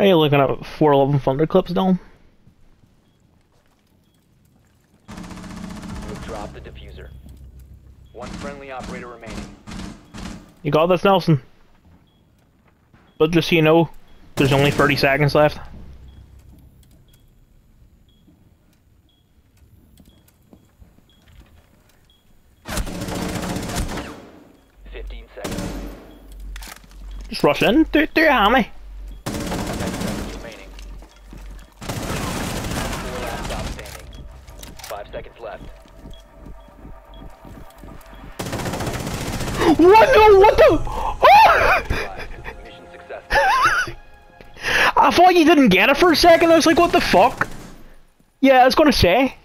Are you looking at 411 Thunder clips, Dom? You've dropped the defuser. One friendly operator remaining. You got this, Nelson. But just so you know, there's only 30 seconds left. Fifteen seconds. Just rush in. Do, do your hammy. Seconds left. What? No, what the? Oh! Five. Mission successful. I thought you didn't get it for a second. I was like, what the fuck? Yeah, I was gonna say.